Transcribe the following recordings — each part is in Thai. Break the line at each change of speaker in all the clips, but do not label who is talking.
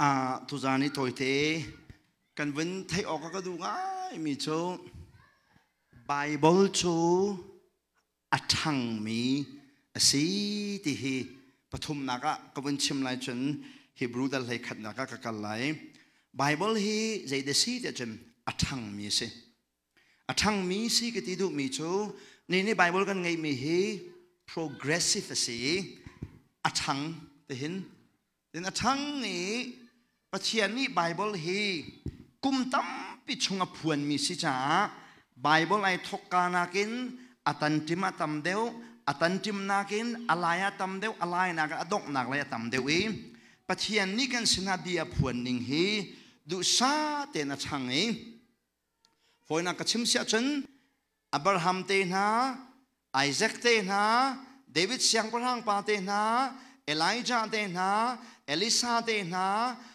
อาทุจานี่ถอยเทกันวันไทยออกก็ดูง่ายมีโชไบเบิลชูอัทังมีสีที่ฮีปฐมนักก็วันชิมไลจนฮิบรูดัลให้ขัดนักก็กันไลไบเบิลฮีใจเดสีเดจนอัทังมีสิอัทังมีสิก็ที่ดูมีโชนี่ในไบเบิลกันไงมีฮี progressive สิอัทังเห็นเห็นอัทังนี่ ปะเชียนนี่ไบเบิลฮีกุมตั้มปิชงอพวนมีสิจ้าไบเบิลไอทกกานากินอัตันจิมาตัมเดวอัตันจิมนากินอะไรตัมเดวอะไรนักอดกนักเลยตัมเดวอีปะเชียนนี่กันสินาเดียพวนนิงฮีดูซาเตนะชังเองฟอยนักชิมเสียจนอับราฮัมเตนะไอแซคเตนะเดวิดเสียงพระหังปาเตนะเอลิจาเตนะเอลิซาเตนะ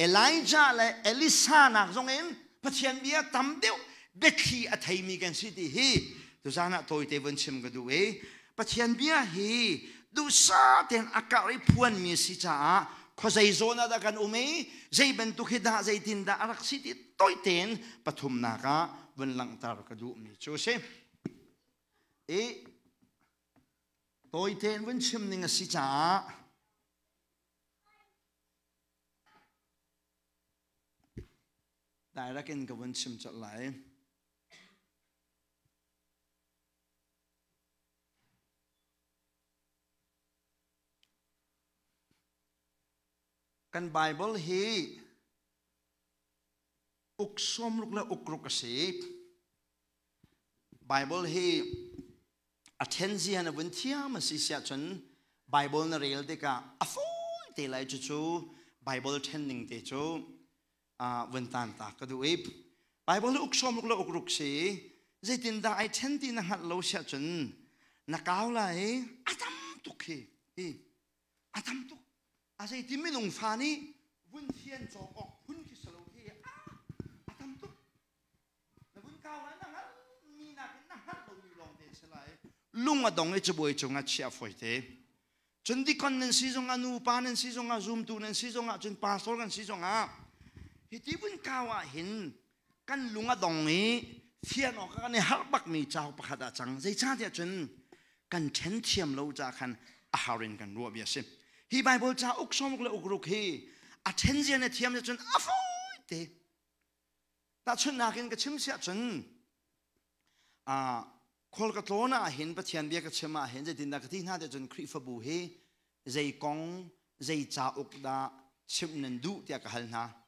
สนะชิมาดูมีเบทีเวลเตฮีกิงเตนอังไงมีกันสิจ้านี่เห็นซุมตูฮีเดวิดนักเก็นเบทีตามเดียวกันมีกันเซอับราฮัมนักจงเงินเบทีตาม เดียวไทยมีกันเซเอลิจาและเอลิซานักจงเงินพระเทียนตามเดียวเบทีอไทยมีกันสิที่ฮีตุจานะตัวเทนชิมกันดูเอพระเทียนเบียฮีดูซาเตนอากาศพวนมีสิจ้าขอาดกันอุเมใจเป็นตุขิดาใจที่ตัวเตนปฐุมนากาวันหลังตารกดูมีโจเซเอตัวเทนวันจ้าได้รักกันกับวันชิมจัดไหลกันไบเฮีอุกสมลุกและอุกรุกสีไบเบิลฮี attention na vun thia ma si sia chun bible na real te ka afoi te lai chu chu bible tending te chu a vun tan ta ka du e bible uk som luk lo uk ruk si zai tin da ai ten tin na hat lo sia chun na kaw la e atam tu ke e atam tu a zai tin mi lung fa ni vun thien cho ok hun ki salo ke a atam tu na vun kaw la na ngal mi na kin na hat lo mi long te selai ลุงอดงเอจะบวยจงอาเชียฝอยเตจนที่คนนั้นสิจงอานูปานั้นสิจงอาซูมตูนั้นสิจงอาจนปาสโซกันสิจงอา เหตุบุญกาวเห็นกันลุงอดงนี้เทียนออกกันในฮักบักมีเจ้าประคดาจังใจชาติจนกันเชนเทียมเราจะคันอาหารินกันรัวเบียสิฮีไบเบิลจะอุกสมกเลยอุกรุกฮีอาเทนเซียนเทียมจนอาฟอยเตแต่ชนนากินก็ชิมเสียจนอ่า khol ka tlona hin pa thian bia ka chema hin je din da ka ti na de jon khri fa bu he zai kong zai cha uk da chim nan du tia ka hal na zai kong zai cha uk da chim nan du ka ti na an du mi cha uk khan ni thim ni thum chu tin an ka pek se chun aza zar khat chu tin an ka chim sun aza an du mi cha po ka thim ko se genesis in be kham tiang kha chu kong chim kan du ka tin ha so zar khat chan ka ngai se chun เจมันตุกจากปกขาองการนิ่งจังเต็นอาซักอินกระชอนเปียกคนนะมากันไบเบิลเฮปนั่นดูมีจากปกขาเจชาติยชนเจชาดาจุดลุกชนกระดาษทัดเเจกองนาชนเปียกนั้นดูเดียกหัลงำนาเดียชนไบเบิลเฮกเทียมตุกจ่าชลวิน attention กระเทียกระเทนนากระ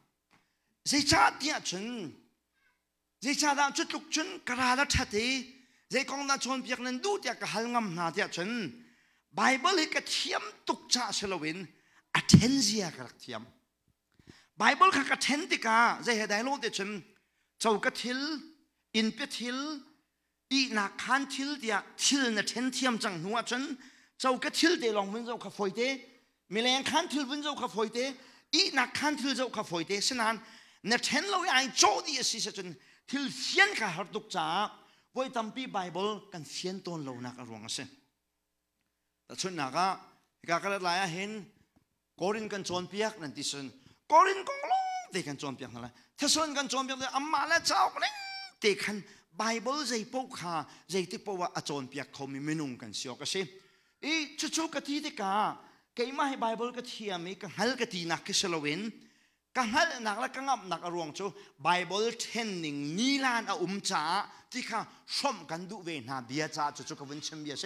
ฉะนั้นเนี่ยเทนเราไอ้โจดีสิจนทิลเสียนกับหัดตุกจ้าไว้ตั้มปีไบเบิลกันเสียนต้นเรานักรวงเส้นแต่ชนนักอะกากระไรเห็นกอรินกันจวนเปียกนั่นที่ สุนกอรินกงลงเด็กกันจวนเปียกนั่นแหละถ้าส่วนกันจวนเปียกเลยอามาและเจ้าก็เลยเด็กกัน Bible zai po kha zai ti po wa achon piak khomi menung kan sio ka se e chu chu ka ti te ka ke ma he Bible ka thia me ka hal ka ti na ke salowen กังหัลนักและกังงับนักอรวงจูไบเบิลเทนนิงนีลานอาอุมจ้าที่ข้าชมกันดูเวนาเบียจ้าจุจุกวันเชมเบียเส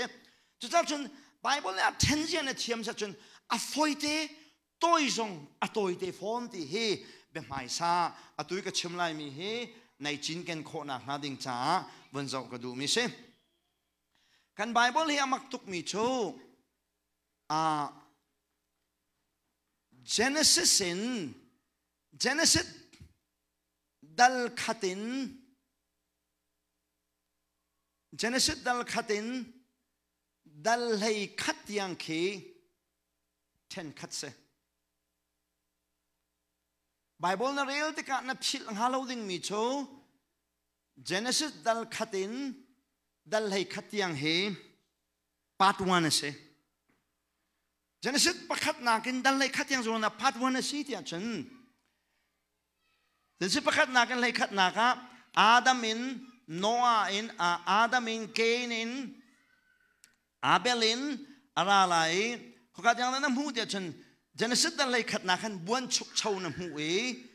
จุจ้าจนไบเบิลเนี่ยเทนเจนเทียมซะจนอฟอยเตตัวอีจงอตัวอีเตฟอนที่เฮเบไม่ซาอตัวอีก็ชิมไลมีเฮในจินกันโคนักนาดิงจ้าวันเจอกก็ดูมิเสกันไบเบิลเฮียมักตุกมีโชอ่า Genesis in Genesis, dal khatin. Genesis, dal khatin. Dal Hay khat yang khi. Ten khat se. Bible na real te ka na phil ang halo ding mi cho. Genesis, dal khatin. Dal Hay khat yang he part 1 se. Genesis, pakhat na kin dal Hay Khat yang zo na part 1 si tia chen. Genesis pakat nakin lay kat naka Adam in Noah in uh, Adam in Cain in Abel in aralai ko kat yang na mu tia chen Genesis dal lay kat nakan buan chuk chau na mu e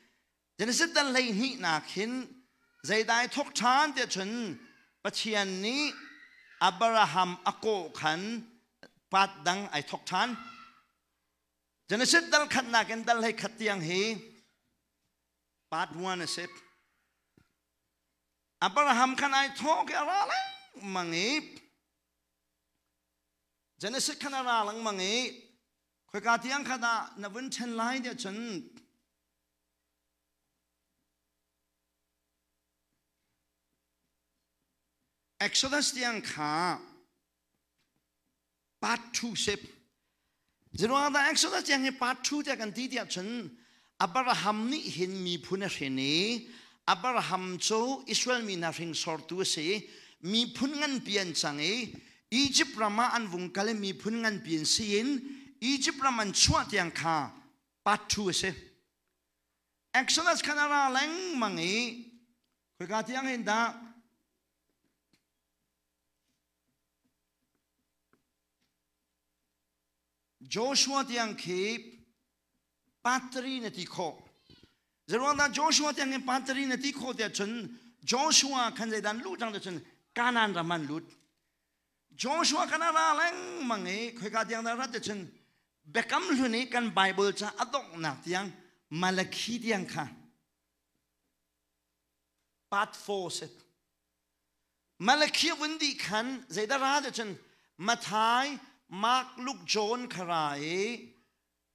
Genesis dal lay hi nakin zai dai thok chan tia chen pachian ni Abraham ako khan pat dang ai thok chan Genesis dal khat na ken dal hai khat yang he part one sep Abraham kan ai tho ke ara lang mangi Genesis kan ara lang mangi khoi ka tiang khada na vun chen lai de chen Exodus tiang kha part 2 sep จะรู้ว่าเอ็กซ์โดส อับราฮัมนี่เห็นมีพุนเรนีอับราฮัมโจอิสราเอลมีนาริงสอร์ตัวเสมีพุนงันเปลี่ยนจังเออียิปต์รามาอันวงกาเลมีพุนงันเปลี่ยนเสียนอียิปต์รามันชวดยังคาปัดชูเสเอ็กซ์โดสขนาดแรงมังเอคุยกันที่ยังเห็นดา Joshua tiang ke patri na ti kho zerwa da Joshua tiang ke patri na ti kho dia chen Joshua kan zai dan lu jang de chen kanan ra man lut Joshua kan ra lang mang e khoi ka tiang da ra de chen bekam lu ni kan bible cha adok na tiang malachi tiang kha part 4 set malachi wundi kan zai da ra de chen mathai มาร์ก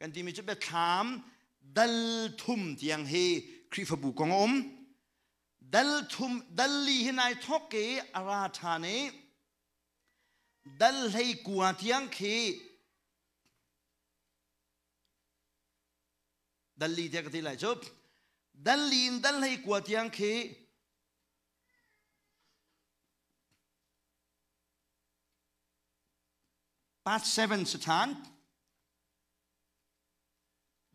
กันทีมีจะไปถามดัลทุมที่ยังเฮคริฟบุกองอมดัลทุมดัลลีหินายทอกเกอาราธานีดัลให้กวาที่ยังเฮดัลลีเดียกที่ไรลจบดัลลีนดัลให้กวาที่ยังเฮปัดเซเว่นสถาน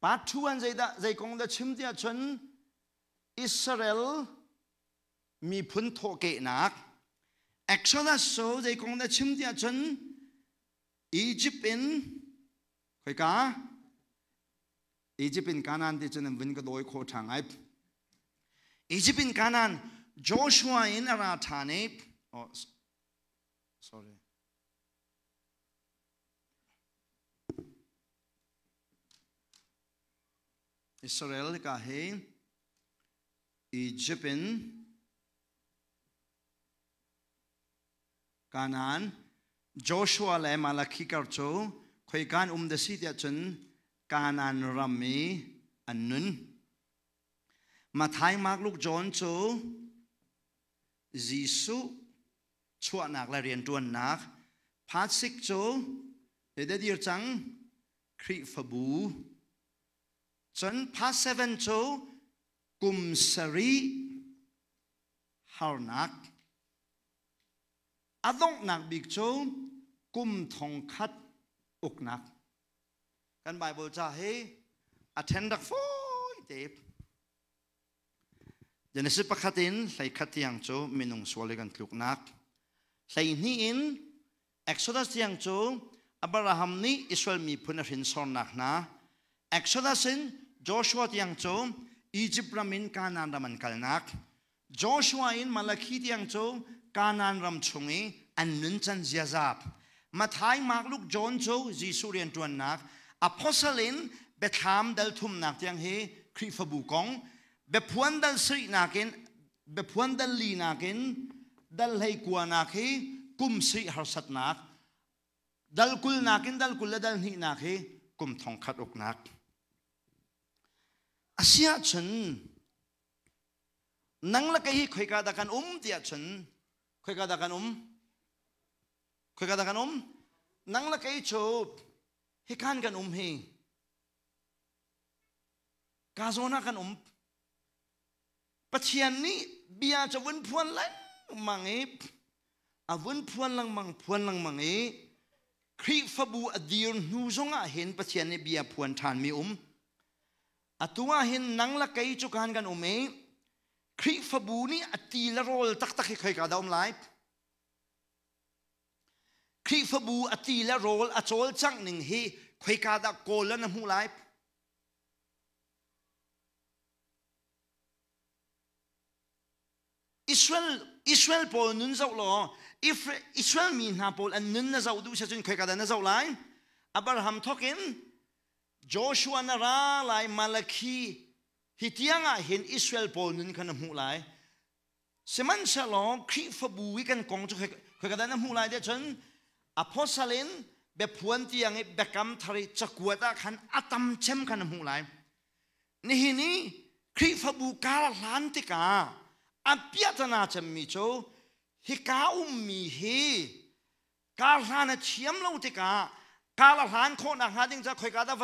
tluk nak pa thuan zai da zai kong da chim tia chun Israel mi phun tho ke nak Exodus so zai kong da chim tia chun Egypt in khoi ka Egypt in Canaan ti chun vin ka doi kho thang ai Egypt in Canaan Joshua in ara thane oh sorry Israel ka he Egyptin Canaan Joshua le Malachi kar cho khoi kan um da si tia chun Canaan rami annun mà thái mạc lúc John cho Giêsu chua nạc là riêng tuần nạc phát xích cho để để đi chẳng khỉ phá bù chân phát seven cho kum sari har nak adong nak big cho kum thong khat uk nak kan bible cha he attend dak foi te Genesis pakhatin hlai khatiang cho minung swale kan tluk nak hlai ni in Exodus tiang cho Abraham ni Israel mi phuna rin son nak na Exodus in Joshua tiang cho Egypt ramin kanan raman kalnak Joshua in Malachi tiang cho kanan ram chungi an nun chan ziazap Mathai makluk John cho Jisu rian tuan nak Apostle in Betham dal thum nak tiang he Kri fabu kong Be puan dal sri nakin Be puan dal li nakin Dal hay kuwa nakhi kum sri harsat nak dal kul nakin dal kul dal hi nakhi kum thong khat ok nak asia chen nang la kai khoi ka da kan um tia chen khoi ka da kan um khoi ka da kan um nang la kai cho hi kan kan um hi ka zona kan um pathian ni bia cho vun phuan lang mang e a vun phuan lang mang phuan lang mang e khri fabu adir nu zonga hen pathian ni bia phuan than mi um atua hin nang la kai chu kan kan um e khri ni ati la rol tak tak khai ka da um lai khri fabu ati la rol a chang ning hi khoi ka da kol na mu lai Israel Israel Paul nun zau lo. Israel mi na Paul an nun na zau du sa chun khoi ka da na zau lai Abraham โจชัวนาราลายมาลาคีฮิตยังอะเห็นอิสราเอลปนนั้นขนาดหูหลายสมันฉลองคริฟบูวิกันกองจุเคยกันนั้นหูหลยเดี๋ยวนอพอสเลนแบบพวนที่ยังแบกกำทริจักวดาขันอัตมเชมขนาดหูหลายนี่นี้คริฟบูการลัานติกาอภิยตนาเชมมีโจฮิกาอุมมีเฮการล้านเชียมเลวติกา ชุนนักกันเปกนะมันเลยอ่าวอลเนเทียร์ประคัดวินกับขเตนอารามีประคัดวอลเนเทียร์กุดคิดดีร์คิสลาวขเตนอารามีอ่าขเตนนังสุดท่านต่างมันชัวโจท่า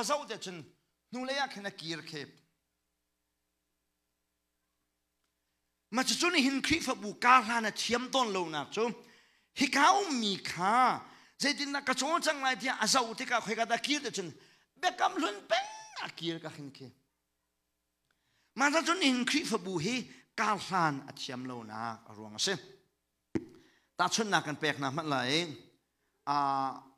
นต่างนักเตเดวมินขเตนอา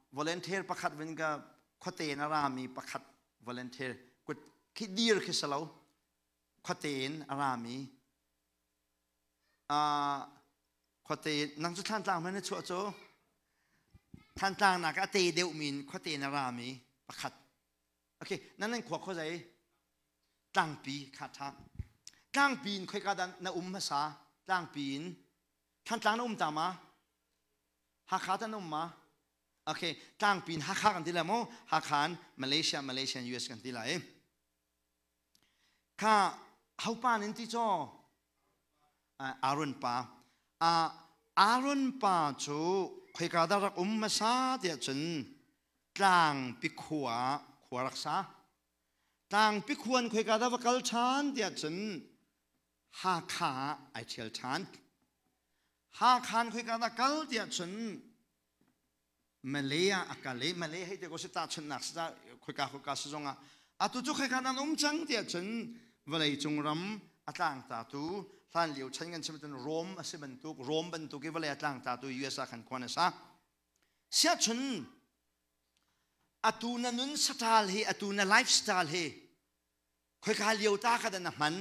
รามีประคัดโอเคนั่นนั่นขวบเข้าใจตั้งปีขาดทาง tlang pin khoi ka dan na um sa tlang pin than tlang na um ta ma ha kha tan um ma โอเคตั้งปีนฮักกันทีละโมฮักขันมาเลเซียมาเลเซียยูเอสกันทีละเอข้าเฮาปานินที่จออารุนป้าอารุนป้าจูใครกระดารักอุ้มมาซาเดียจนต่างปิขวาขวารักษาต่างปิควรคุยกระดารักลชานเดียจนฮัาคาไอเชลชานฮักคานคุยกระดารักลเดียจน ท่านเหลียวฉันกันใช่ไหมตันโรมสิบันทุกโรมบันทุกเวลาอัตลังตาตูยูเอสขันควันซะเสียชนอตูนันุนสไตล์เฮอตูนันไลฟ์สไตล์เฮคุยกันเหลียวตากันนะมัน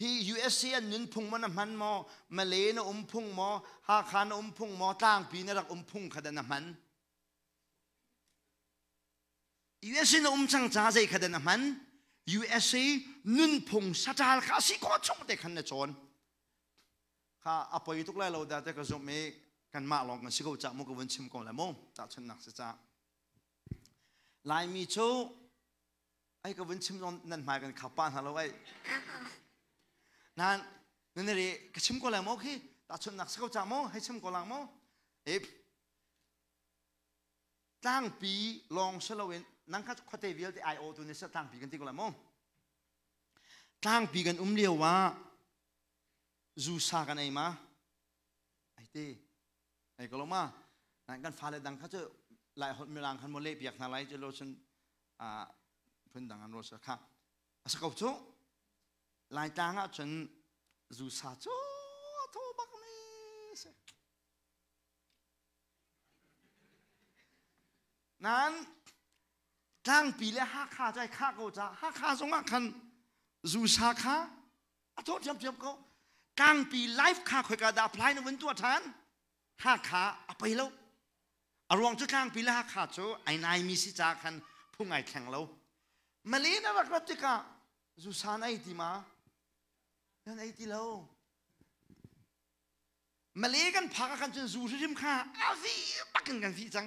hi USC an nun phung man man mo Malay na um phung mo ha khan um phung mo tang pi na rak um phung khada na man USC na um chang cha zai khada na man USA นุนพงสตาลข้าสิก็ชงเด็กขันเนจอนข้าอภัยทุกไล่เราได้แต่ก็จะมีกันมาลองกันสิเขาจะมุกวันชิมก่อนล้วมั้งจะชนักสิจ้าลายมีโชไอ้ก็วันชิมนอนนั่นหมายกันขับป้านฮะเราไอ้นั่นนั่นี่ก็ชิมก่อนล้วมั้งคือจะชนักสิเขาจะมั้งให้ชิมก่อนล้วมั้งเอ๊ะตั้งปีลองเชลเวน นั่งคัดคเทวิลที่ไอโอตัวนี้สตั้งปีกันที่ก่อนแล้วมั้งตั้งปีกันอุ้มเลียวว่าจูซากันไอ้มาไอ้เต้ไอ้ก็ลงมานั่นกันฟ้าเลยดังเขาจะหลายคนมีรางคันโมเล่เปียกนาไรจะโลชันอ่าเพิ่นดังอันโรสค่ะสกอบจูหลายต่างอะจนจูซาจูโทบักนี่นั้น ตั้งปีแล้วฮักข้าใจข้าก็จะฮักข้าสงฆ์คันจูซาข้าอะโทษเทียมเทียมเขากลางปีไลฟ์ค่าคอยกระดาพลายในวันตัวทานห้าขาเอาไปแล้วอารวงจุดกลางปีและห้าขาโจไอ้นายมีสิจาคันพุ่งไอแข่งแล้วมาลีนะรักรัติกาจุสานไอ้ที่มานั่นไอ้ที่แล้วมาลีกันพักกันจนจูริมข้าอาฟีปักกันกันฟีจัง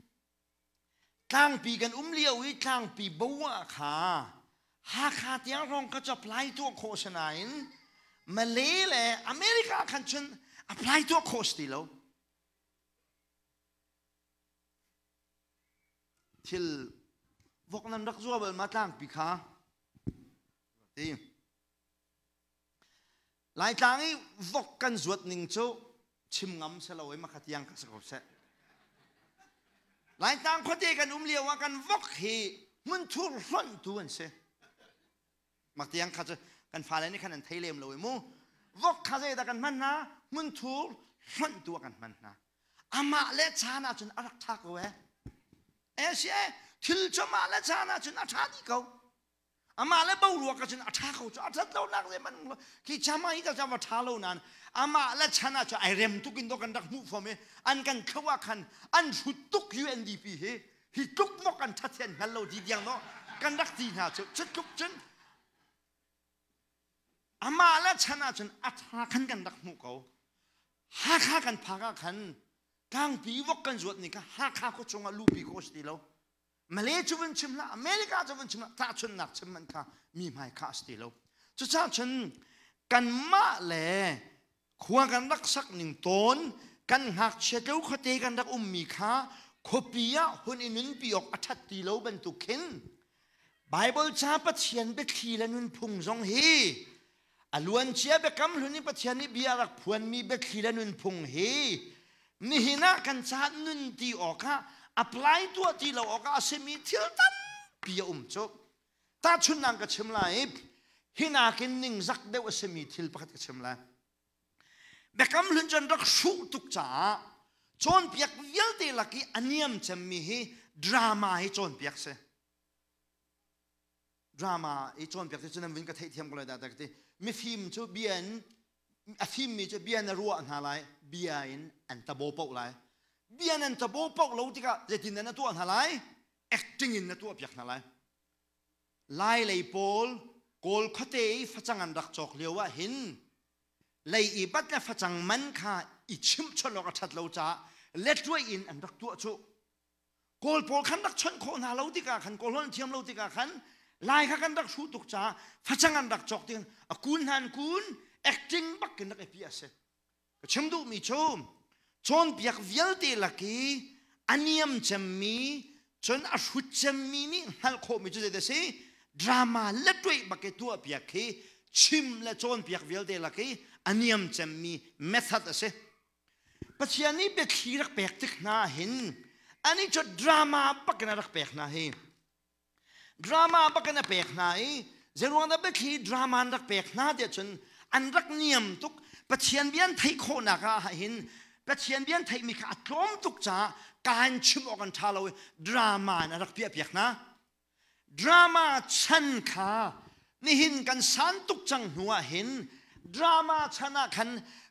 ทางปีกันอุ้มเลียววิทางปีบัวขาหากขาเตียงรองก็จะพลายตัวโคชนายนมาเลเลยอเมริกาคันชนอพลายตัวโคสติโลทิลวกนั้นรักจัวเบลมาตั้งปีขาทีหลายทางนี้วกกันจวดนิ่งโจชิมงำเสลาวยมาขัดยังกับสกบเส หลายต่างคนที่กันอุ้มเลียวว่ากันวกฮีมันทุรนตัวนเสมักทียังข้าจะกันฟ้าเลยนี่ขนาดไทยเลมเลยมูวกข้าจะแต่กันมันนะมันทุรนตัวกันมันนะอามาเลชานาจนอรักทากเวเอเชียทิลจมาเลชานาจนอาชาดีเขา อามาเลบ่าวรัวกันจนอาชาเขาจะอาชาเรานักเลยมันคิดจำไม่ได้จำว่าท้าเรานั้นอามาเลชานาจะไอเรมตุกินตัวกันดักมุฟอมอันกันเขวากันอันชุดตุกยูเอ็นดีพีเฮฮิตุกมกันทัดเทียนฮัลโหลดีเดียงเนาะกันดักดีนะจะจะตุกจนอามาเลชนาจนอาชาขันกันดักมุเขาฮักฮักันพักกันกางปีวกกันจวดนี่ก็ฮักฮักก็ชงอาลูปีโคสติโล มาเลจวนชิมละอเมริกาจวนชิมละตาชนนักชิมมันค่ะมีไม่คาสติโลจะจ้าชนกันมาเลควงกันรักสักหนึ่งตนกันหักเชือกเขาเตกันรักอุ้มมีค่าขบียหุ่นอินุนปีออกอัฐติโลบรรทุกขินไบเบิลจ้าปะเทียนเบคีและนุนพุงจงเฮอลวนเชียเบกัมลุนี่ปะเทียนี่บียรักพวนมีเบคีลนุนพุงเฮนี่หินากันชานุนตีออกฮะ อัพไลตัวตีเราออกอาเซมีทิลตันปียอุมจบตาชุนนังกะชิมลายหินากินนิ่งซักเดวเซมีทิลปักกะชิมลายเบกัมลุนจันรักชูตุกจ้าจนเปียกเยลเตลักีอันยมจะมีเฮดราม่าให้จนเปียกเซดราม่าไอ้จนเปียกที่จนนั้นวินกะเทียมกันเลยได้แต่มีฟิล์มจะเบียนอฟิล์มมีจะเบียนรัวอันหาไรเบียนอันตะโบปกไรเบียนอันตะโบปกเราที่ก็จะทินนั้นตัวอันหาไร acting อินตัวเปียกนาไรไล่เลยโพลโกลคเตยฟัจังอันรักจอกเลวว่าหินเลยอีบัดและฟัจังมันค่ะอีชิมชนเราก็ชัดเราจะเล็ดด้วยอินอันรักตัวชุโกลโพลขันรักชนโคนหาเราที่ก็ขันโกลเทียมเราที่ก็ขันไลายขันดักชูตุกจ้าฟัจังอันดักจอกติงอาคุณหันคุณ acting บักกันนักเอพีเอ chon piak vial te laki aniam cham mi chon ashu cham mi ni hal kho mi chude se drama la twei ba ke tu apya ke chim la chon piak vial te laki aniam cham mi method ase pachiani be khirak pek tik na hin ani cho drama pakna rak pek na hi drama pakna pek na hi zerwa na be khi drama rak pek na de chon an rak niam tuk pachian bian thai kho na ka ha hin ปะเชียนเบียนไทยโคนักาหินปะเชียนเบียนไทยมีขาดล้มตุกจ้าการชุมออกกันทาเราดราม่านะรักเปียเปียกนะดราม่าชันขานี่หินกันสันตุกจังหัวหินดราม่าชนะกัน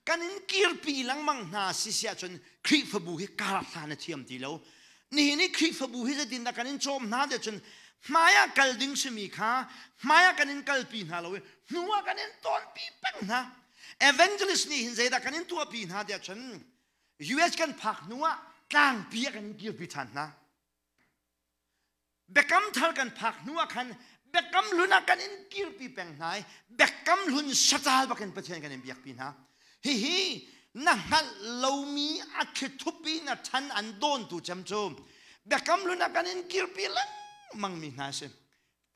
กันอินกีร์ปีลังมังนาสิเสียจนครีฟบูฮิการาทานเทียมทีแล้วนี่นี่ครีฟบูฮิจะดินนักันอินโจมนาเดจนมายากัลดิงสมีขามายากันอินกัลปีนาเราหัวกันอินตอนปีเป็งนะ evangelist นี่หินใจดักันอินตัวปีนาเดจน US กันพักนัวต่างเปียกันกี่พิทันนะเบกัมทัลกันพักนัวคันเบกัมลุนักกันอินกิลปีแปงนายเบกัมลุนชะตาลบักันประเทศกันเบียกปีนะฮิฮินั่งฮัลเลวมีอักขทุปีนะทันอันโดนตูจำจมเบกัมลุนักกันอินกิลพิลังมังมีนาเสซ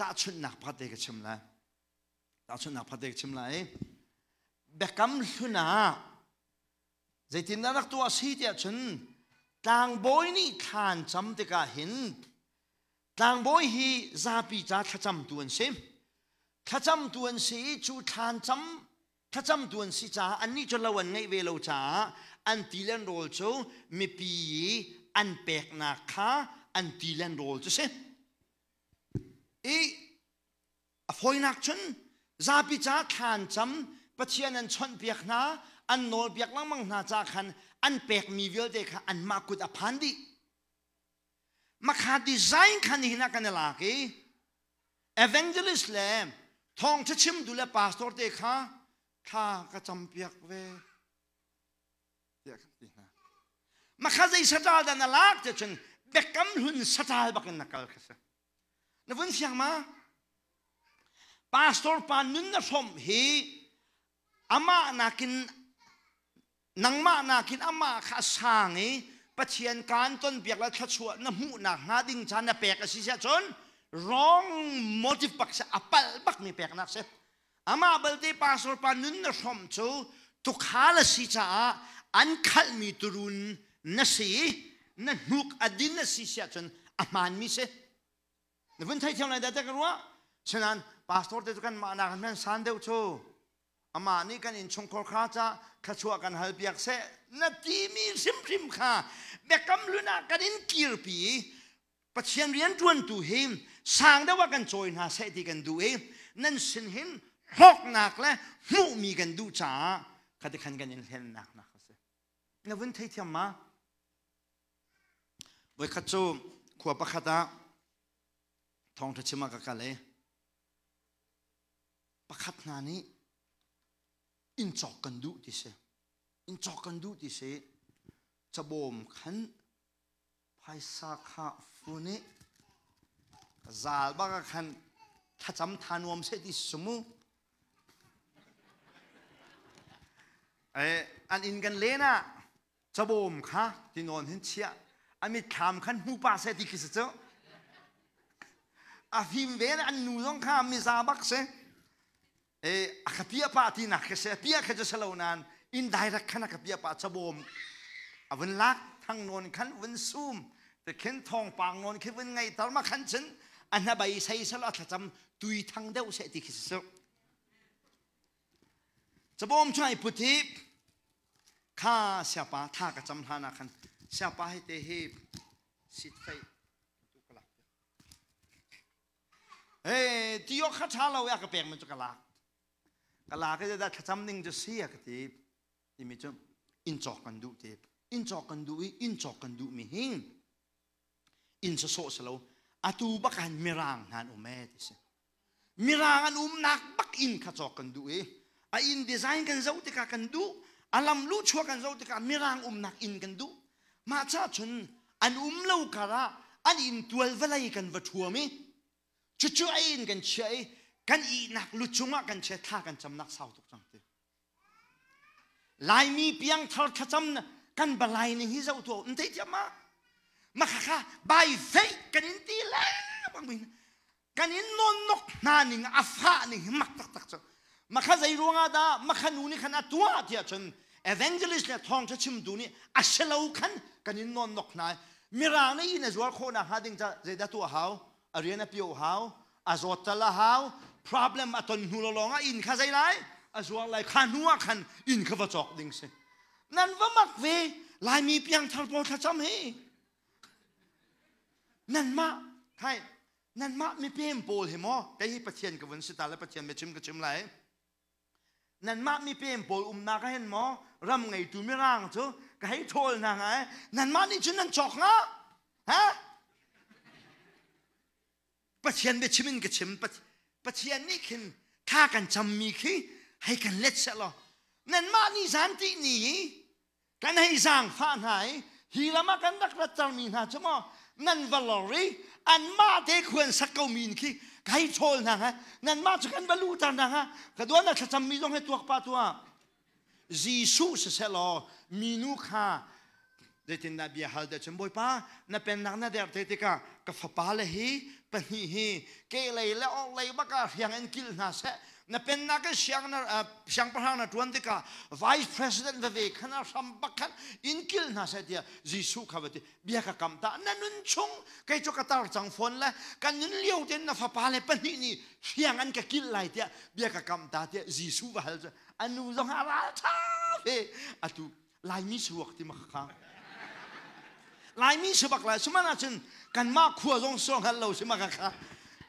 ตาชุนนักพัดเด็กชิมลาตาชุนนักพัดเด็กชิมลาเบกัมลุนา e be kam lu na zai tin na rak tu a si tia chun tang boy ni khan cham te ka hin tang boy hi za pi cha tha cham tuan se tha cham tuan se chu khan cham ถ้าจำตัวนสิจ้าอันนี้จะละวันไงเวลาจ้าอันตีเลนโรลโจมีปีอันเปกนาคาอันตีเลนโรลจะเช่อีอฟอยนักชนซาปิจ้าขานจำปัจเจียนันชนเปียกนา อันโนลเปียกลังมังนาจาขันอันเปกมีเวลเดค่ะอันมากุดอพันดีมาขาดีไซน์คันนี้นักันลากีเอเวนเจลิสเลมทองจะชิมดูแลปาสตอร์เดค่ะข้าก็จำเปียกเวเปียกตีนะมาข้าจะสตาลดันลักจะจนเบกกำหุนสตาลบักนักกัลกษะนวันเสียงมาปาสตอร์ปานุนนะสมฮีอามานากิน นังมานากินอามาข้าสางนี้ปะเชียนการต้นเปียกแล้วข้าชัวน้ำหูนักหาดิ่งชันน่ะเปียกสิเสียจนร้องโมจิปักษะอปัลบักมีเปียกนักเสียอามาเบลเตปาสอร์ปานุนนสมจูทุกขาลสิจ้าอันขัลมีตุรุนนสีนั่นหุกอดินนสีเสียจนอามานมิเสนวันไทยเท่าไหร่ได้กันวะฉะนั้นปาสตอร์เดตุกันมานากันแม่นสันเดียวชอา มานี่กันอินชงคอร์คาจ้าขชัวกันฮัลเปียกเสนาทีมีซิมซิมค่ะเบกำลุนากันอินกิร์ปีปัจเจียนเรียนจวนตูเฮมสร้างได้ว่ากันจอยนาเสตีกันดูเองนั่นสินเห็นหอกหนักและหูมีกันดูจ้าขัดขันกันยันเห็นหนักนักสินวันที่ที่มาวันขัดจูขวบประคัตาทองทัชมากันเลยประคัตนานี้ อินจอกกันดูดิเสอินจอกกันดูดิเสจะบ่มขันภายสาขาฟูนี้ซาลบักขันถ้าจำทานวม เอออันอินกันเลนะจะบ่มค่ะที่นอนเห็นเชียอันมีขามขันหูปาเสติกิสเจ้าวนอันนูต้องข้ามมีซาบักเสียปาที่นักเปียขจะเสลานานอินได้รักขนาดปียปาจะบ่มอวันลักทั้งนอนขันวันซูมแต่เข็นทองปางนอนคิดวันไงตอมาขันฉันอันนั้นใบใส่สลัดจำตุยทั้งเดียวเสติกิสเจ้าจะบ่มช่วยพุทธิข้าเสียปาท่ากระจำทานาคันเสียปาให้เตะสิทธิ์ไฟเฮ้ที่ยกข้าช้าเราอยากกลักกลักก็จะได้ขจำนิ่งจะเสียกทีที่มีจมอินจอกกันจอกกันดูอินจอกกันดูมีหิงอินสะลาก หันมิรางหันอุเมติสมิรางอันอุมนักบักอินขจอกกันดูเอออินดีไซน์กันเจ้าติกากันดูอาลัมลูชัวกันเราติกามิรางอุมนั กันอีนักลุจุงกันเชท่ากันจำนักสาวตกจังเตลายมีเพียงทอดขจำนะกันบลายนี่ฮิเจ้าตัวอันเดียมามาค่ะค่ะใบเฟกันอินตีแล้วบางวินกันอินนนนกนานิงอาฟ้านิงมักตักตักจ้ามาค่ะใจรู้งาดามาค่ะนูนี่ขนาดตัวที่จน evangelist เนี่ยทองจะชิมดูนี่อาเชลาคันกันยินนนนกนายมีรางนี่อินจวลโคนะฮะดิงจะเจดตัวเขาอารียนพิโอเขาอาจตละเขา problem อัตนหูลลองอินข้าใจไรอาจวงไรข้านัวขันอินข้าวจอกดิ่งเสนั่นว่ามักเวลายมีเพียงทัลโปทัจำเฮนั่นมาใครนั่นมาไม่เพียงโปลเหมอแต่ให้ประเทียนกับวันสิตาและประเทียนไปชิมกับชิมไรนั่นมาไม่เพียงโปลอุ้มนาก็เห็นหมอรำไงตูไม่ร่างเถอะก็ให้โทษนะไงนั่นมานี่ฉันนั่นจอกนะฮะประเทียนไปชิมินกับชิมประ ปะเชียนนี่ขึ้นข้ากันจำมีขี้ให้กันเล็ดเสลอนั่นมานี่สันตินี่กันให้สร้างฟ้าหายฮีละมากันนักรัจัามีนาชั่วนั่นวัลลอรีอันมาเทควรสักเกามีนขี้ใครโชลนะฮะนั่นมาจากันบรรลุตานะฮะกระดวนนักจำมีต้องให้ตัวปาตัวจีซูสเสลอมีนุค่นับเบียหา ديت النبي هذا جنبوي با نبين نغنا دير تيتيكا كفبالة ฮี le le ong le ba ka hyang en kil na se. Na pen na ka siang na siang pa na tuan ka vice president ve ve khana sam bakhan in kil na sa dia. Jisu kha ve bia ka kam ta. Na nun chung kai cho ka tar chang phone la kan nun liu den na fa pa le pa ni ni siang an ka kil lai dia bia ka kam ta dia jisu va hal anu zong ha ra ve atu lai mi su wak ti ma kha lai mi su bak lai su mana chen kan ma khu zong song hal lo su ma kha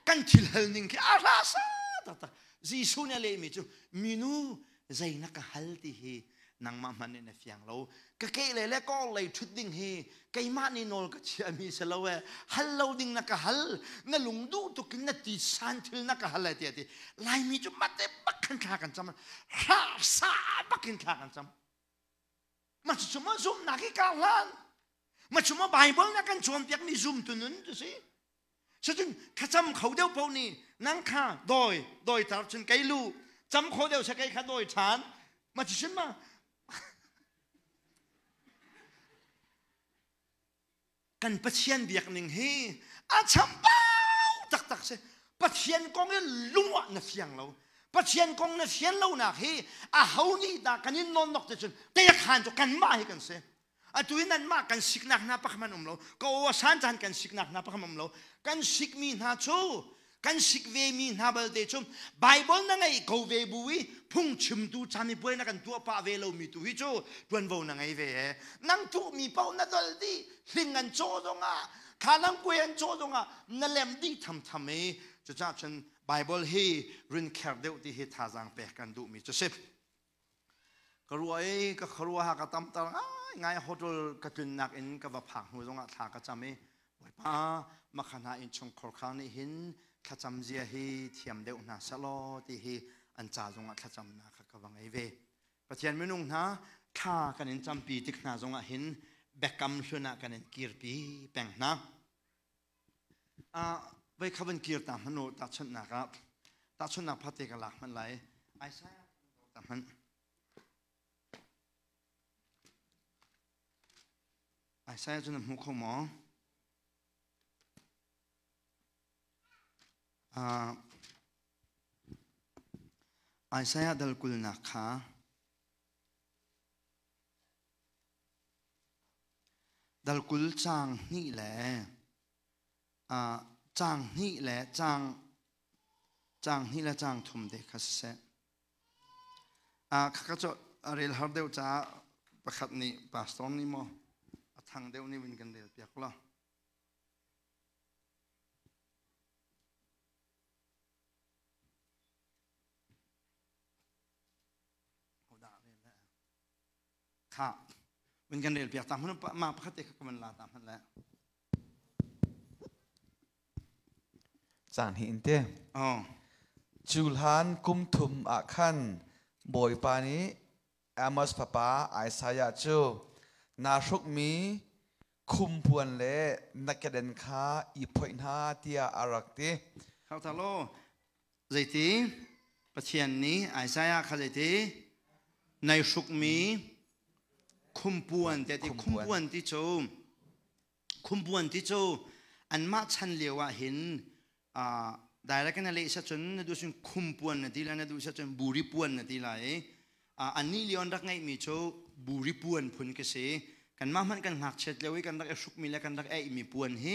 kan thil hal ning ki ara sa ta ta ji su ne le mi chu minu zai na ka hal ti hi nang ma man ne fiang lo ka ke le le ko le thut ding hi kai ma ni nol ka chi mi se lo we hal lo ding na ka hal na lung du tu kin na ti san thil na ka hal ti ti lai mi chu ma te bak kan kha kan cham ha sa bak kan kha kan cham ma chu ma zum na ki ka lan ma chu ma bible na kan chom piak ni zum tu nun tu si ฉะนั้นข้าจำเขาเดียวพวกนี้นั่งข้าโดยโดยตาฉันไกลูจำเขาเดียวใช่ไกข้าโดยฐานมาที่ฉันมากันปะเชียนเบียกหนึ่งเฮอาชัมเป้าตักตักเสปะเชียนกองเนี่ยลุงวะนะเสียงเราปะเชียนกองเนี่ยเสียงเราหนักเฮอาเฮานี่ตากันนี่นอนนกแต่ฉันแต่ยังขันจะกันมาให้กันเส atuin nan ma kan siknak na pa kaman umlo ko wasan tan kan siknak na pa kaman umlo kan sik mi na chu kan sik ve mi na bal de chum bible na ngai ko ve bui phung chim tu chami boi na kan tu pa ve lo mi tu hi chu tuan vo na ngai ve nang tu mi pau na dol di hling an cho do nga kha nang kwe an cho do nga na lem di tham tham e chu cha chen bible hi rin kher deu ti hi tha jang pe kan du mi chu sip ka ruai ka kharua ha ka tam tar ah ง่ายฮอ ไงฮอดลกระตุนนักอินกับว่าผักหัวตรงอะทากระจำเอไว้ป้ามาขณะอินชงคอร์คานี่หินขจำเจียฮีเทียมเดียวนาสโลที่ฮีอันจ่าตรงอะขจำนักกับวังไอเวประเทศไม่นุ่งนะข้ากันอินจำปีติกนาตรงอะหินแบกกำชนะกันอินกีร์ปีแปงนะอ่าไว้ขบันกีร์ตามมนุษย์ตัดชนนะครับตัดชนนักพัฒนาหลักมันไหลไอ้ใช่แต่มัน อาศัยจนมุขมองอาศัยดลกุลนะคะดลกุลจางนี่แหละจางนี่แหละจางจางนี่และจางทุมเด็กเสอาข้าก็จะเรียนหาเดียวจ้าประคับนี้ปัสตอนนี้มั้ để việc lo ค่ะมันกันเรียนเปียกตามมันมาพัฒนาก็มันลาตามมันแล้ว
จานหินเต้อ๋อจูลฮันกุมทุมอาคันบอยปานี้อามัสปะปาไอสายาจูนาชุกมี คุมพวนเล่นักเดินขาอีพอยนาเตียอารักตี
เขาทะโลใจตีประเทียนนี้ไอ้สายขาใจตีในชุกมีคุมพวนแต่ที่คุมพวนที่โจคุมพวนที่โจอันมาชันเลียวเห็นอ่าได้แล้วกันเลยสัจจนดูสิคุมพวนนี่ละนะดูสัจจนบุริพวนนี่ละเออ่าอันนี้เลียนรักไงมีโจบุริพวนพุนก็เส กันมามันกันหักเช็ดเลยกันรักเอชุกมีแล้วกันรักเอมีปวนเฮ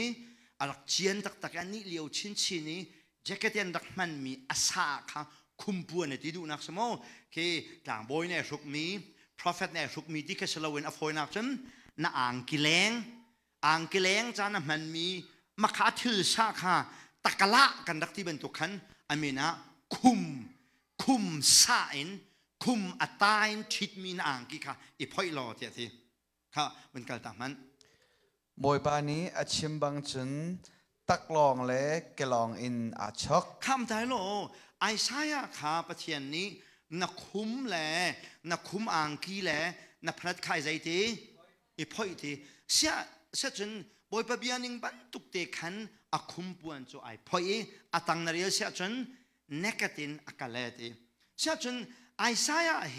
อรักเชียนตักตักอันนี้เลียวชินชินีแจ็คเก็ตยันรักมันมีอาสาค่ะคุมปวนในที่ดูนักสมอคือต่างบอยเนี่ยสุกมี prophet เนี่ยสุกมีที่เคสลาวินอฟอยนักจนน่าอ่างกิเลงอ่างกิเลงจานมันมีมาขาทิลชาคาตะกละกันดักที่เป็นตุกันอามีนะคุมคุมสาอินคุมอัตายทิดมีนอ่างกี่ค่ะอีพ่อยรอเทียที ค่ะเป็นการตามนั้น
บอยปานี้อาชิมบังจุนตักลองเล็กกลองอินอาช็อก
คำไทยโลไอซายาขาประเทียนนี้นักคุมแหลนักคุมอ่างกี้แหลนักพนัดไข่ใจทีอีพ่อยทีเสียเสียจนบอยปะเบียนิงบันตุกเตขันอาคุมปวนจูไอพ่อยอาตังนารีเสียจนเนกตินอากาเลตีเสียจนไอซายาเฮ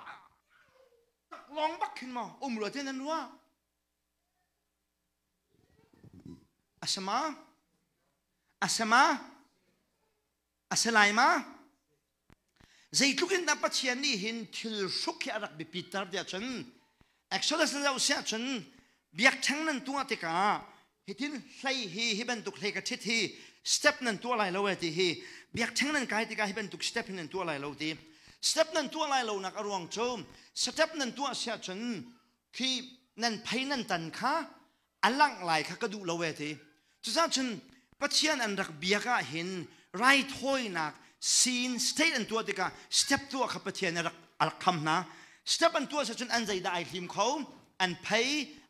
ยวนะวันนี้ฉันตักลองอุ้มเนี่ยเทียนน้ำหูติกาขันใจบันตุกตักลองคิดสลายเดนันรัวฮะคือคือนั่นมาเทียนหนึ่ งอะขันไบเต็ปนั่นตุกเฮกทิทีสเต็ปนั้นตัวอะไรเรายกทั้งนั้นกายติกาฮิบันตุกสเต็ปนั้นตัวอราทีสเต็ปนั้นตัวอะไรเรานักรวงโจมสเต็ปนั้นตัวเสียชันคือนั่นไพนั่นตันค่ะอันลังไหลค่ะก็ดูเราเวทีทุกท่านฉันปัจเจัยอันรักเบียก็เห็นไรถ้อยนักซีนสเตตอันตัวติกาสเต็ปตัวขับปัจเจัยนรักอัลคำนะสเต็ปอันตัวฉันอันใจได้หิมเขาอันไพ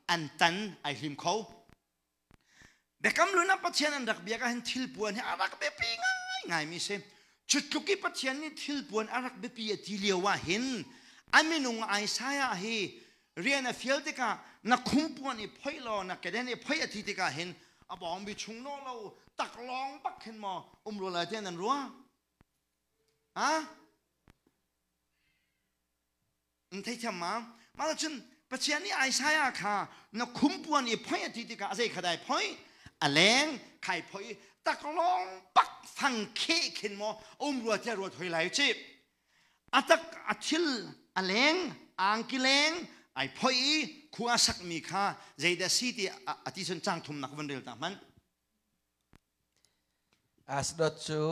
อันตันไอหิมเขาเด็กกำลังนับปัจเจัยนันรักเบียก็เห็นทิลปวนเห็นอารักเบียปีง่ายง่ายมิเส จุดทุกี้ปัจเจัยนี้ทิลปวนอารักเบปีทีเลียวว่าเห็นอันมีนุงไอสายาเฮเรียนเฟียลติกานักคุ้มปวนอีพ่อยรอนักแกเดนอีพ่อยอธิติกาเห็นอาบอกมีชุงโนเราตักลองปักเห็นมาอุ้มรัวอะไรเท่นั้นรัวอะอันที่ทำมามาแล้วฉันปัจเจัยนี้ไอสายาค่ะนักคุ้มปวนอีพ่อยอธิติกาอะไรขดายพ่อยอแรงไข่พ่อย ตักลองปักฟังเคขึ้นมอมรัวเจรัวถอยไหลจีบอัตักอัทิลอแรงอ่างกิเลงไอ้พอยคัวสักมีค่าใจเดสีที่อธิสันจังทุมนักวันเดียวตามัน
อาสดจู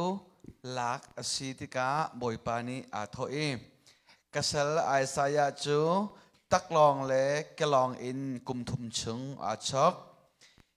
ลักสีติกาบอยปานี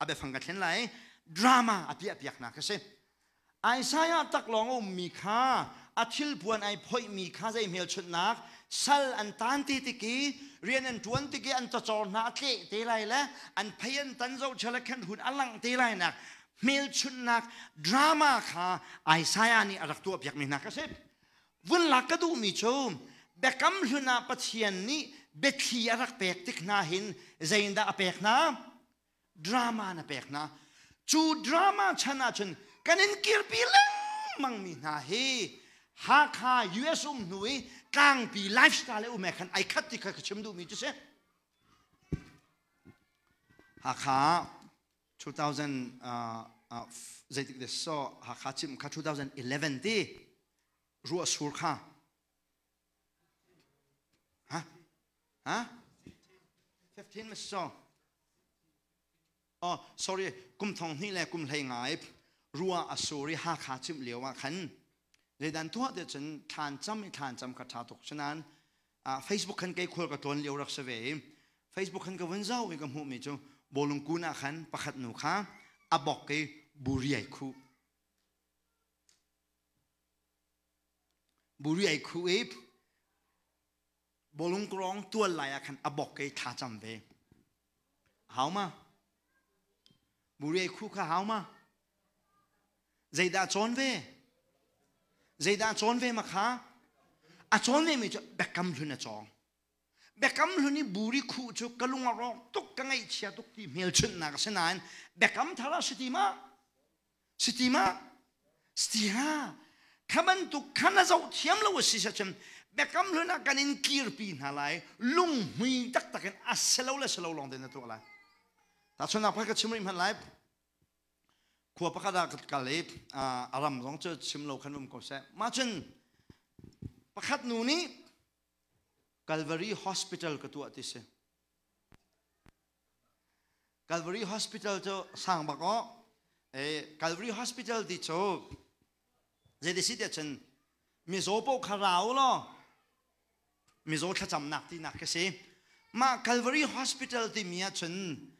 อาเซ
ค่ะวันหลักตากรดูมีโชไอซายะค่ะอธิลายพอยอีอ่าไบเบิลมันมีไปฟังกับวันมันเสจนตักลองอินกุมจะดาวมทิบกุมทุมาอุมมีค่ะใจตีนักจ้าอะอิธิโอเปียกใจเดซีดราดราม่าเมลเมลชุดนักดิมค่ะแกเนี่ยอาเบฟังกันเช่นไรดราม่าอภิอภิยักนักสิไอ้สายตักลองอมีค่าอาทิลปวนไอ้พ่อยมีค่าใจเมลชุดนักสัลอันตันติติกีเรียนอันทวนติกีอันตะจอนาเกตีไรละอันพยันตันโจเชลคันหุ่นอลังตีไรนักเมลชุดนักดราม่าค่าไอ้สายนี่รักตัวอภิยักมีนักสิวันลักก็ดูมีโจมเบกำลุนาปัจเจียนนี้เบทีรักเปกติกนาหินใจอินดาเปกนา drama na pek na? Chu drama chana chen kanin kir pi leng mang mi na he. Ha kha us um nui kang pi lifestyle um khan ai khat ti kha chim du mi chu se. Ha kha 2000 uh uh zai tik de so ha kha chim kha 2011 ti ru sur kha. Ha? Ha? 15 mis so อ๋อ sorry กุมทองนี่แหละกุมไหงายรัวอสูริหาขาชิมเหลียวว่าขันเลยดันทั่วเดี๋ยวฉันทานจำไม่ทานจำกระทาตกฉะนั้นอ่า Facebook ขันเกี่ยวกับตัวเลียวรักเสวย Facebook ขันกับวันเจ้าอีกหูมีจูบอลงกูน่ะขันประคัดหนูข้าอบอกเกบุรีไอคูบุรีไอคูเอฟบอลุงกรองตัวไหลคันอบอกเกยท่าจำเวหาวมา บุรีคู่ข้าหาวมาใจดาจอนเวใจดาจอนเวมาข้าอาจอนเวมีจะแบกกำลุนจองแบกกำลุนนี่บุรีคู่จุกกลุงอรองตุกกังไอเชียตุกที่เมลชนนักเสนานแบกกำทาราสติมาสติมาสติฮาขมันตุกขันจะเอาเทียมแล้วสิเชมแบกกำลุนกันอินกีร์ปีนอะไรลุงหุยตักตักันอัศลวเลสลาวลองเดินตัวอะไร แต่ชนะพักชิมริมันไลฟ์ขัวพักดากกัลเลบอารมณ์ของเจ้าชิมโลคันมุมก็เสมาจนพักนูนี้กัลวารีฮอสพิทอลก็ตัวติเสกัลวารีฮอสพิทอลเจ้าสังบักอ๋อเอกัลวารีฮอสพิทอลที่โจ้เจดิสิเดชันมีโซโปคาราวล้อมีโซขจำนักที่นักก็เสมากัลวารีฮอสพิทอลที่มีอะฉันเดี๋ยวตัวเดชันกเกวางเตะเชียไอจูกวางเตะโจปวนรางนะคู่ปวนรางนะคู่เอกวงลูเดบมาให้ใจเดซีก็อูกเตแบกำกวางเสียเตท่านเลีชน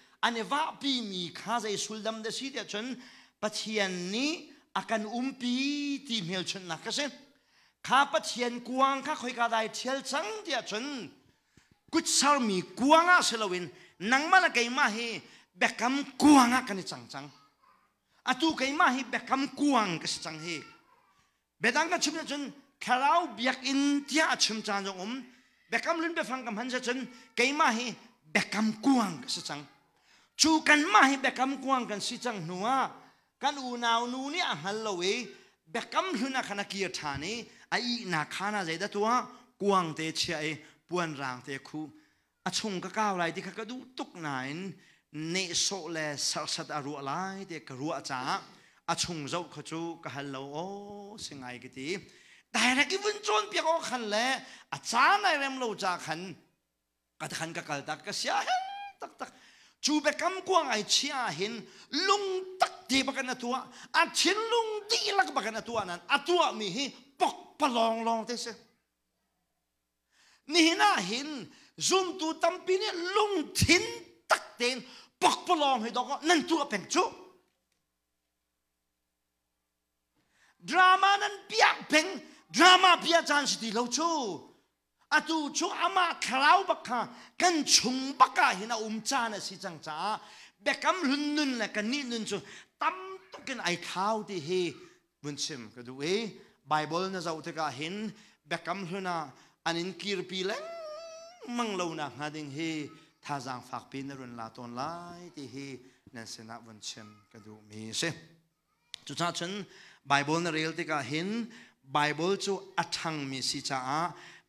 าปีมีข้าใจสุลดำเดซีเดียชนปะเทียนนี้ akan umpi ti mel chun na kase kha pa thian kuang kha khoi ka dai thiel chang dia chun kut sar mi kuanga selawin nang mala kai ma hi bekam kuanga kan chang chang atu kai ma hi bekam kuang ka chang hi bedang ka chum chun kharau biak in tia chum chang jong um bekam lun be phang kam han chun kai ma hi bekam kuang ka chang chu kan ma hi bekam kuang kan si chang nuwa กันอูนาวนูนี่ฮัลโหลเอเบกัมลุนักนักเกียรติานี่ไอ้นักขานาใจดัตัวกวางเตเชียปวนรางเตคูอาชงก็ก้าวไรที่เขาก็ดูตุกนายเนโซเลสักสัตอารัวไรเด็กรัวจ้าอาชงเจ้าขจูก็ฮัลโหลโอ้สิงไงกันทีแต่ถ้ากิวันจนเปียกอขันเลอาจารย์ในเรื่องเราจะขันก็ขันก็กลตักก็เสียตักตัก จูเบกัมกวางไอเชียเห็นลุงตักตีบักันตัวอาชินลุงตีลักบักันตัวนั้นอตัวมีฮิปกปลองลองเตเสนี่น่าเห็นซุมตูตัมปีนี่ลุงทินตักเตนปกปลองให้ดอกนั่นตัวเป็นจูดราม่านั้นเปียกเป็นดราม่าเปียจานสติเราชูอาตูชูอามาคราวบักค่ะกันชุงบักกะหินาอุมจานะสิจังจ้าเบกำรุนนุนละกันนี่นุนจูตั้มตุกันไอข้าวที่เฮบุญชิ มก็ดูเอไบเบิลนะจะอุตกาเห็นเบกำรุนาอันนี้กีร์ปีเลงมังเลวนะฮะดิงเฮท่าจางฝากปีนรุนลาตอนไลที่เฮนั่นสินะบุญชิมก็ดูมีเสจุดท้ายฉัน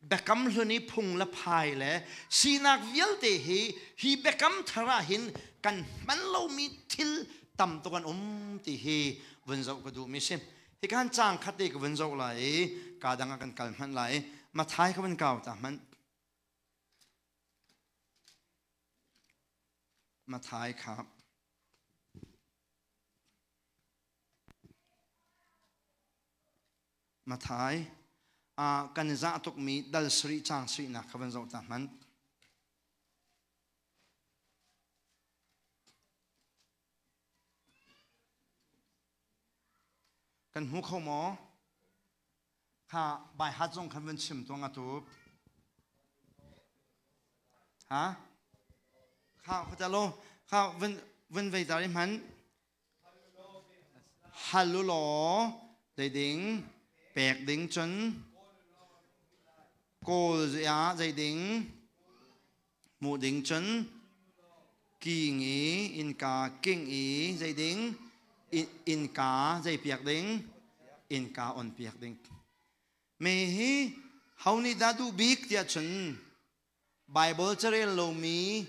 ไบเบิลนะเรียลที่กาเห็นไบเบิลจูอัทังมีสิจ้า bekam hluni phung la phai le sinak vial te hi hi bekam thara hin kan man lo mi thil tam to kan um ti hi vun zau ka du mi sim hi kan chang khat te ka vun zau lai ka dang kan kal man lai ma thai ka man kaw ta man ma thai ครับมาท้าย กันจะตุกมีดัลสรีจางสรีนะขบันโจตามันกันหูเข้าหมอข้าใบฮัดจงคันวันชิมตัวงาตูฮะข้าเขาจะโลข้าวันวันไปจากมันฮัลโหลได้ดิ้งแปกดิงจน cô giá dây đính mù đính chân kỳ nghĩ in cả kinh ý dây đính in, in cả dây piạc đính in cả on piạc đính mê hi hầu ni đã du big tia chân Bible chare lo mi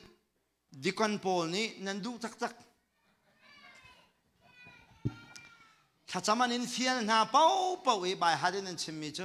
dikon pol ni nan du tak tak cha chaman in fiel na pau pau e bai hadin an chim mi chu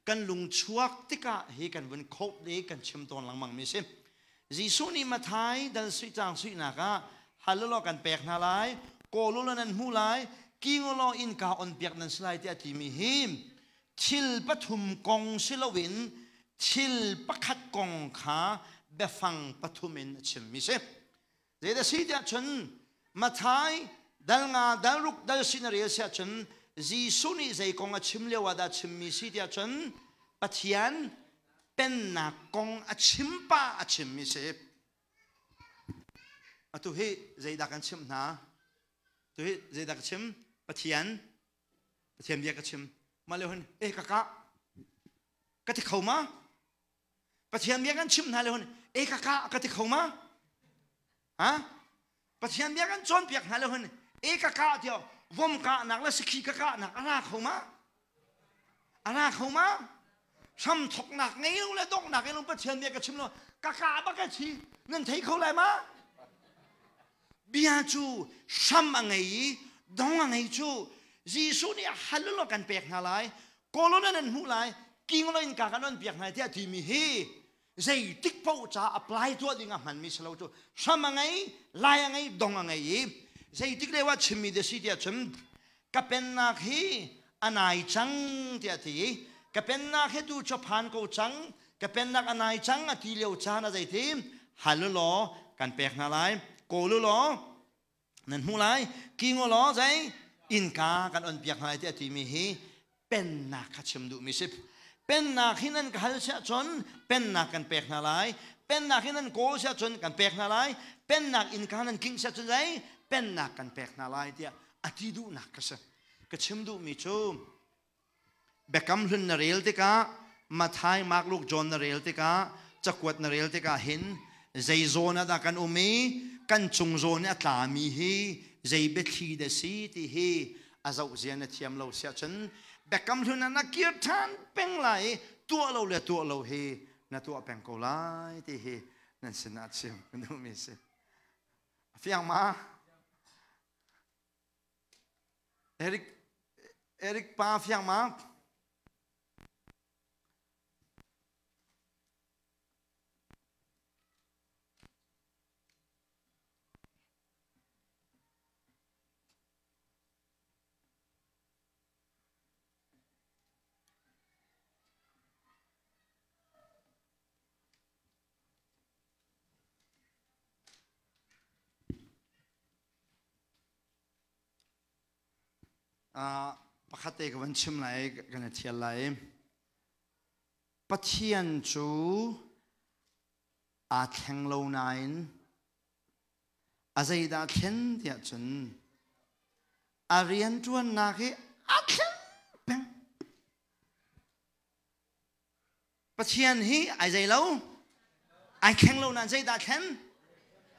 าจำป่วยองโกลายดำหนักนั้นหูโกลายกันตีบฮิฮิกันขจำลานไม่ละปาสตอร์ได้ทางนี้กันเรียลมีปาสตอร์ได้ทางทิบหนักไงเล่ามีนี้กันลุงชวกติกะเฮกันวันคบดีกันชิมตอนหลังมังมีสิจีสุนีมาทายดันสุจางสุนักะฮัลโหลกันแปลกนาลายโกลุลนันหูลายกิงโลอินกาอนเปียกนันสไลที่อธิมีหิมทิลปฐุมกองศิลวินทิลปะขัดกองขาเบฟังปฐุมินชิมมิเสเจดสิที่ฉันมาทายดัลงาดัลรุกดัลสินารีเสียฉันจีสุนีใจกองชิมเลวดาชิมมิสิที่ฉันปะเทียนเป็นนักกองชิมป้าชิมมิเสอตุเฮใจดักัน ชิมนะตุเฮใจดักชิมปะเทียนปะเทียนเบียกชิมมาเลยคนเอ๊ะกะกะกะที่เขามาปะเทียนเบียกันชิมนะเลยคนเอ๊ะกะกะกะที่เขามาฮะปะเทียนเบียกันจนเปียกนะเลยคนเอ๊ะกะกะเดียววมกะนักแล้วสกีกะกะนักอะไรเขามาอะไรเขามาช้ำถกหนักไงลูกเลยดกหนักไงลูกปะเทียนเบียกันชิมลยกะกะบักกะชีเงินเทเขาเลยมาเบียจูช้ำอะไรดองอะไรจู Giêsu ni halu lo kan pek na lai kolona nan hu lai king lo in ka kan on pek na tia ti mi hi zai tik po cha apply to dinga man mi slo to sama ngai lai ngai dong ngai yi zai tik le wa chimi de si tia chum ka pen na hi anai chang tia ti ka pen na he tu cho phan ko chang ka pen na anai chang a ti leo cha na zai ti halu lo kan pek na lai ko lu lo nan hu lai king lo zai อินกากันอันเปียกหายที่ที่มีฮีเป็นนักขัดชมดูมิสิบเป็นนักที่นั่นกันเสียจนเป็นนักกัน เปียกนาลายเป็นนักที่นั่นโกเสียจนกันเปียกนาลายเป็นนักอินกานั้นกิงเสียจนไรเป็นนักกันเปียกนาลายที่อธิดูนักก็สิก็ชมดูมิชูเบกำลุนนเรลติกามาทายมากลูกจอนนเรลติกาจักวดนเรลติกาเห็นใจโซนดากันอุมีกันจงโซนอัตลามีฮี zai be thi de si ti hi a zau zian thiam lo sia chen bekam thuna na kir than peng lai tua lo le tua lo hi na tua peng ko lai ti hi nan sin na chim nu mi se fiang ma Eric Eric pa fiang ma pakhat te kan chim lai kan thial lai pathian chu a thleng lo nain a zai da thlen tia chun a rian tuan na ke a thlen peng pathian hi ai zai lo ai khen lo nan zai da thlen a rian tuan na a thlen peng มาข้างหน้าโดยเทียมแล้วว่าสิเสียฉันลุงหุย ตักตั กเห็นทิลสโลและทิลสโลนะตัวอะไรเ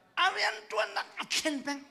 อ้อ่าไบเบิลจะชงอะเห็นไบเบิ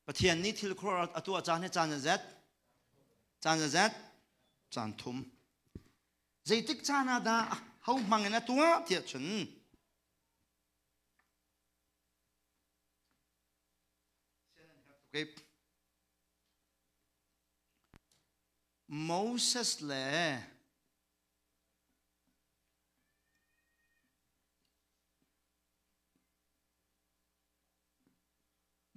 ประเทศนี้ที่ครัวตัวจานี่ยจานจะเจ็ดจานจะเจ็ดจานทุ่มใจติกจานาดาเขามังเงินตัวเทียชนโอเคโมเสสเล่ย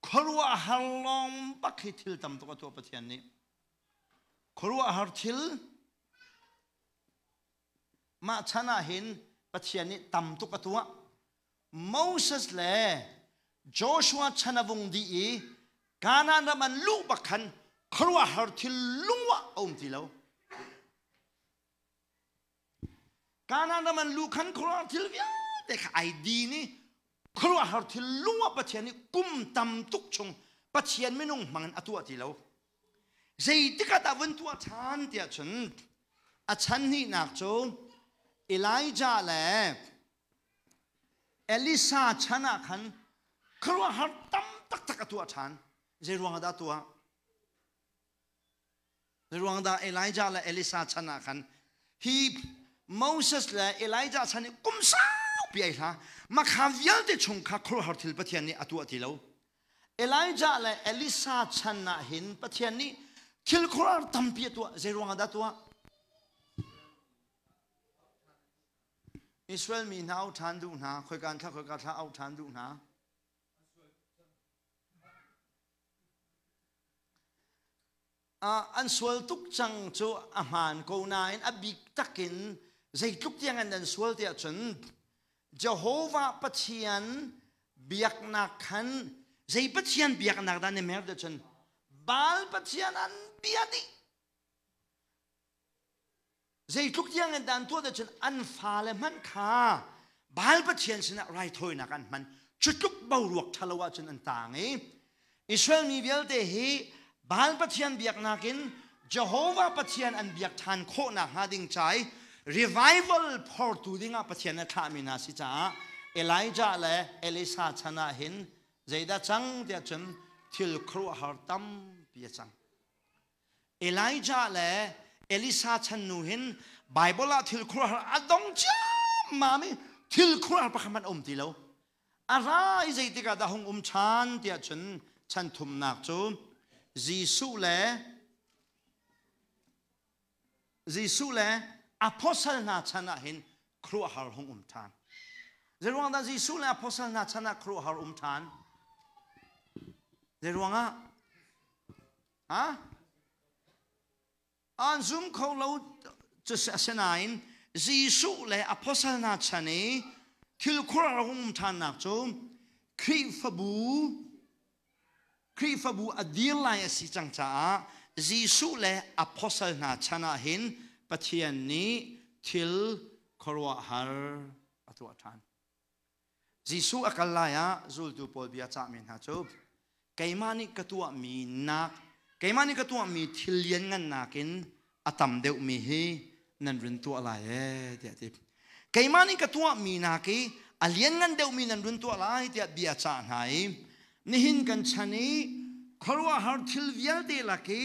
ตุดิงการนันรำจูอันมูบันโลมีรำสิจ้าอันมูบันโลมีรำมีวักัลลสีนักนักราจุดที่ฉันโมเสสเล่โจชัวมังอินอียิปต์รามันการนันรำกัลปีดิงันสิจ้าอันชิมีเบียฮีปักสกอเตียนฮัลโคนาฮาดิงจ้าครัวฮัลลอมบักฮิทิลตัมตัวตัวปัจจัยนี้ครัวฮัลทิลมาชนะเห็นปัจจัยนี้ตัมตัวตัวโมเสสเล่โจชัวชนะวงดีกานั้นมันลูกบักขันครัวฮัลทิลลุงวะอมทีแล้วกานั้นมันลูกขันครัวทิลเวียแต่ไอดีนี่ ครัวหาที่ลุงว่าประเทศนี้กุมตำตุกชงประเทศไม่นุ่งมันอตัวที่เราใจที่กระตาวันตัวฉันเดียฉันอาฉันนี่นักโจเอลิจาและเอลิซาฉันนักันครัวหาตำตักตักตัวฉันใจรวงดาตัวในรวงดาเอลิจาและเอลิซาฉันนักันฮีโมเสสและเอลิจาฉันนี่กุมสา วเปียค่ะมาขาวิลเดชงคาครัวหัวทิลปะเทียนนี้อตัวทีเราเอลิจาและเอลิซาชันนะเห็นปะเทียนนี้ทิลครัวตั้มเปียตัวเจรวงดาตัวอิสราเอลมีน้าทานดูนะคอยการถ้าคอยการถ้าเอาทานดูนะอันสวลทุกจังจูอาหารกูนายอบิกตักินใจทุกอย่างอันสวลเดียจน Jehovah Pathian biak nak kan zai Pathian biak nak dan ne mer de chen bal Pathian an biadi zai tuk yang an dan to de chen an fa le man kha bal Pathian sin rai thoi nak an man chutuk bau ruak thalawa chen an tang e Israel mi vel de he bal Pathian biak nakin Jehovah Pathian an biak than kho na hading chai revival por tu dinga pathian tha mina si cha elijah le elisa chana hin zeida chang tia chun thil khru har tam pia chang elijah le elisa chan nu hin bible a thil khru har adong cha mami thil khru har pakhaman om ti lo ara i zeiti ka da hong um chan tia chun chan thum nak chu jisu le jisu le apostle na chana hin kru har hong um tan. Zerwang da jisu le apostle na chana kru har um tan. Zerwang a? Ha? An zoom ko lo chu senain jisu le apostle na chani thil kru har hong tan nak chu kri fabu kri fabu adil si chang cha jisu le apostle na chana hin ปะเทียนนี้ทิลครัวฮาร์อตัวทานจิสูอักลายะจูลตูปอลบียจามินฮะจูบไกมานิกตัวมีนักไกมานิกตัวมีทิลเลียนงันนักินอตัมเดวมีฮีนันรุนตัวอะไรเดียดิไกมานิกตัวมีนักีอเลียนงันเดวมีนันรุนตัวอะไรเดียบียจานายนี่หินกันชนีครัวฮาร์ทิลเวียเดลักี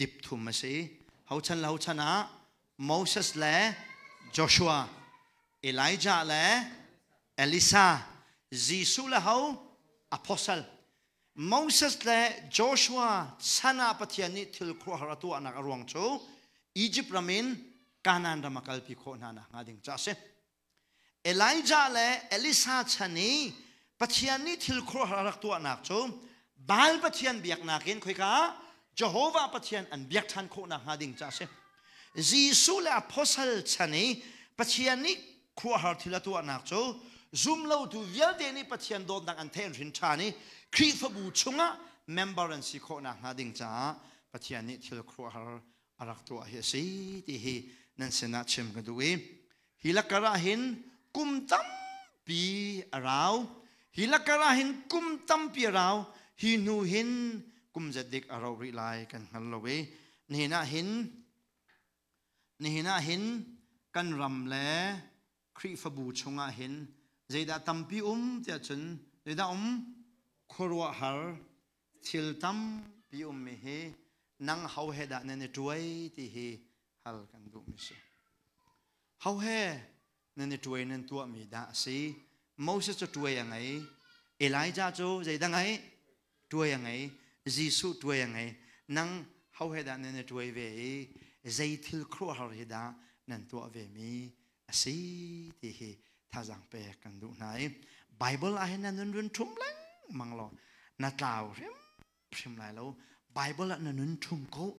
ดิบถุมมาสิเขาชนเราชนะโมอสสและจอชัวเอลิจาและเอลิซาซีซูและเขาอพอสลมอสสและจอชัวชนะปฏินี้ทิลครัวหรตัวนักรวงชูอียิปต์รามินกานันรามกัลปิโคนานะงาดิงจ้าเซเอลิจาและเอลิซาชนีปฏินี้ทิลครัวหรตัวนักชูบาลปฏิญาณเบียกนักเองคุยกัน เซจีสุและอพอสลชนีปะเทียนนี้ครัวหาทิละตัวนักโจ zoom lo tu vial de ni pathian don dang an then rin tha ni khri fa bu chunga member an si kho na ha ding cha pathian ni thil khro har arak to he si ti hi nan sena chem ga duwe hilakara hin kum tam pi arau hilakara hin kum tam pi arau hi nu hin กุมจะดิกเราริลายกันฮัลโลเวนี่น่าเห็นนี่น่าเห็นกันรำแลครีฟบูชงอาเห็นใจดาตัมพิอุมเจ้าจนใจดาอุมครัวหารทิลตัมพิอุมมีเฮนังเฮาเฮดาเนเนจวยที่เฮฮัลกันดูมิสเฮาเฮเนเนจวยเนันตัวมีดาสิโมเสจะจวยยังไงเอลายจ้าโจใจดังไงจวยยังไง ลอนัดลาวเรียมพิมไรแล้วไบเบิลนั่นนุ่นทุ่มเขา